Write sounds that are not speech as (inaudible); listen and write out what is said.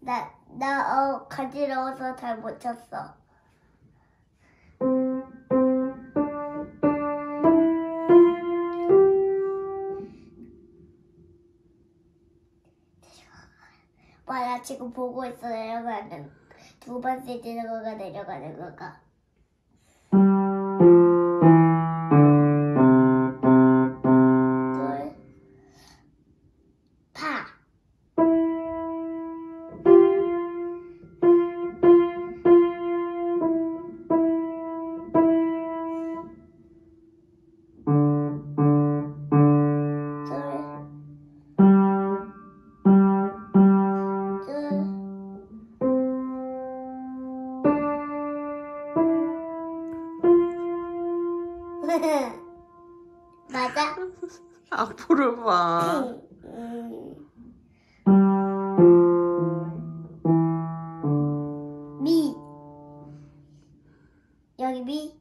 나, 나, 어, 간지러워서 잘 못 쳤어. 와, 나 지금 보고 있어, 내려가는. 두 번째 뛰는 거가 내려가는 거가. (laughs) 맞아? (laughs) 앞으로 봐. 미 여기 미